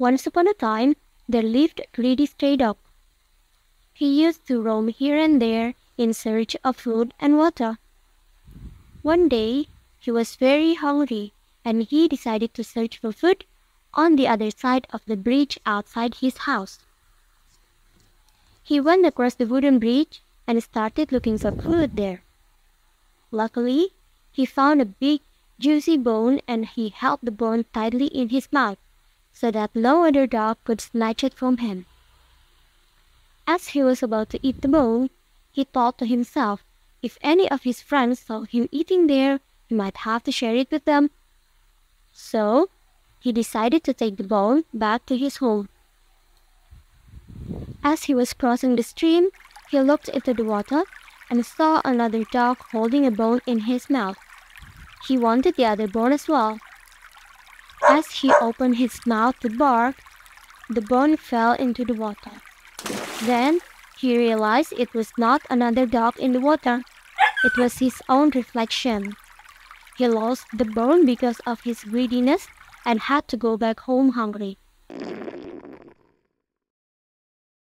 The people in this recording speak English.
Once upon a time, there lived a greedy stray dog. He used to roam here and there in search of food and water. One day, he was very hungry and he decided to search for food on the other side of the bridge outside his house. He went across the wooden bridge and started looking for food there. Luckily, he found a big, juicy bone and he held the bone tightly in his mouth so that no other dog could snatch it from him. As he was about to eat the bone, he thought to himself if any of his friends saw him eating there, he might have to share it with them. So, he decided to take the bone back to his home. As he was crossing the stream, he looked into the water and saw another dog holding a bone in his mouth. He wanted the other bone as well, as he opened his mouth to bark, the bone fell into the water. Then he realized it was not another dog in the water, it was his own reflection. He lost the bone because of his greediness and had to go back home hungry.